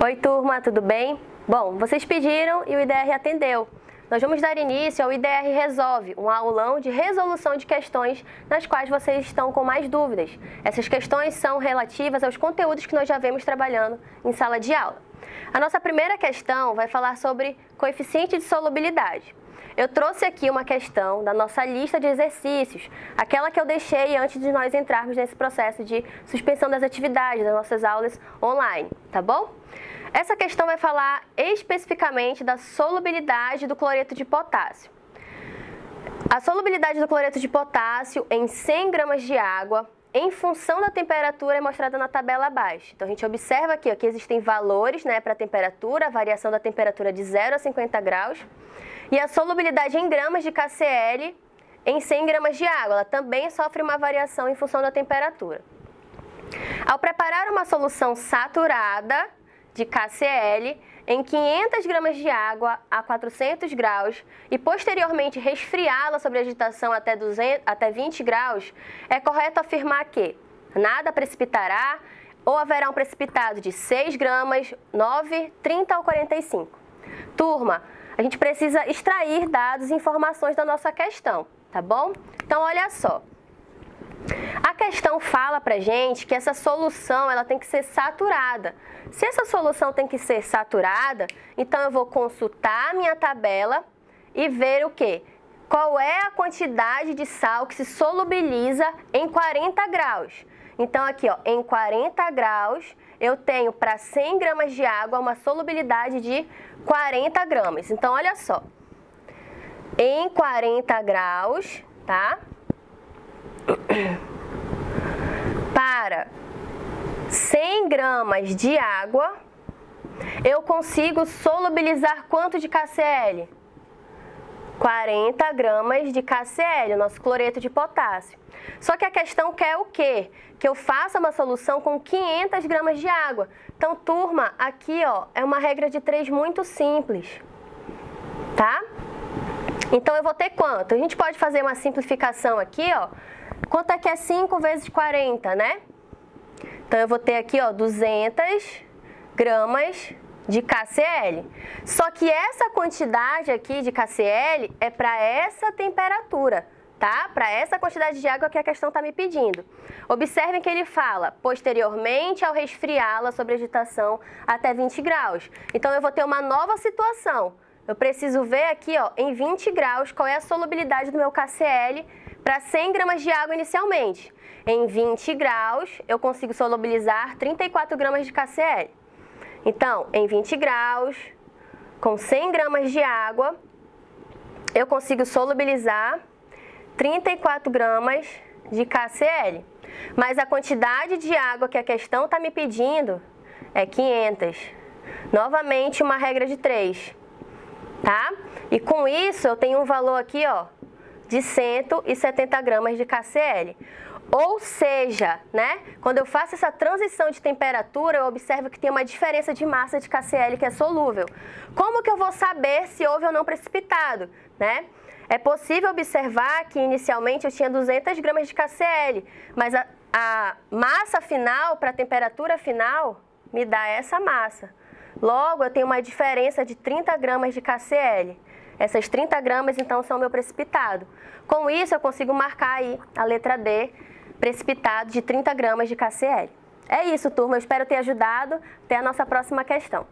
Oi, turma, tudo bem? Bom, vocês pediram e o IDR atendeu. Nós vamos dar início ao IDR Resolve, um aulão de resolução de questões nas quais vocês estão com mais dúvidas. Essas questões são relativas aos conteúdos que nós já vemos trabalhando em sala de aula. A nossa primeira questão vai falar sobre coeficiente de solubilidade. Eu trouxe aqui uma questão da nossa lista de exercícios, aquela que eu deixei antes de nós entrarmos nesse processo de suspensão das atividades das nossas aulas online, tá bom? Essa questão vai falar especificamente da solubilidade do cloreto de potássio. A solubilidade do cloreto de potássio em 100 gramas de água em função da temperatura é mostrada na tabela abaixo. Então, a gente observa aqui ó, que existem valores né, para a temperatura, a variação da temperatura de 0 a 50 graus, e a solubilidade em gramas de KCl em 100 gramas de água, ela também sofre uma variação em função da temperatura. Ao preparar uma solução saturada de KCl em 500 gramas de água a 400 graus e posteriormente resfriá-la sobre agitação até, 200, até 20 graus, é correto afirmar que nada precipitará ou haverá um precipitado de 6 gramas, 9, 30 ou 45. Turma, a gente precisa extrair dados e informações da nossa questão, tá bom? Então, olha só. A questão fala pra gente que essa solução ela tem que ser saturada. Se essa solução tem que ser saturada, então eu vou consultar a minha tabela e ver o que? Qual é a quantidade de sal que se solubiliza em 40 graus? Então, aqui, ó, em 40 graus, eu tenho para 100 gramas de água uma solubilidade de 40 gramas. Então, olha só. Em 40 graus, tá? Para 100 gramas de água, eu consigo solubilizar quanto de KCl? 40 gramas de KCl, nosso cloreto de potássio. Só que a questão quer o quê? Que eu faça uma solução com 500 gramas de água. Então, turma, aqui ó, é uma regra de 3 muito simples, tá? Então, eu vou ter quanto? A gente pode fazer uma simplificação aqui, ó. Quanto é que é 5 vezes 40, né? Então, eu vou ter aqui, ó, 200 gramas de KCl. Só que essa quantidade aqui de KCl é para essa temperatura, tá? Para essa quantidade de água que a questão está me pedindo. Observem que ele fala posteriormente ao resfriá-la sobre agitação até 20 graus. Então eu vou ter uma nova situação. Eu preciso ver aqui, ó, em 20 graus, qual é a solubilidade do meu KCl para 100 gramas de água inicialmente. Em 20 graus, eu consigo solubilizar 34 gramas de KCl. Então, em 20 graus, com 100 gramas de água, eu consigo solubilizar 34 gramas de KCl. Mas a quantidade de água que a questão está me pedindo é 500. Novamente, uma regra de 3, tá? E com isso, eu tenho um valor aqui, ó, de 170 gramas de KCl. Ou seja, né, quando eu faço essa transição de temperatura, eu observo que tem uma diferença de massa de KCl que é solúvel. Como que eu vou saber se houve ou não precipitado? Né? É possível observar que inicialmente eu tinha 200 gramas de KCl, mas a, a massa final para a temperatura final me dá essa massa. Logo, eu tenho uma diferença de 30 gramas de KCl. Essas 30 gramas, então, são meu precipitado. Com isso, eu consigo marcar aí a letra D precipitado de 30 gramas de KCl. É isso, turma. Eu espero ter ajudado. Até a nossa próxima questão.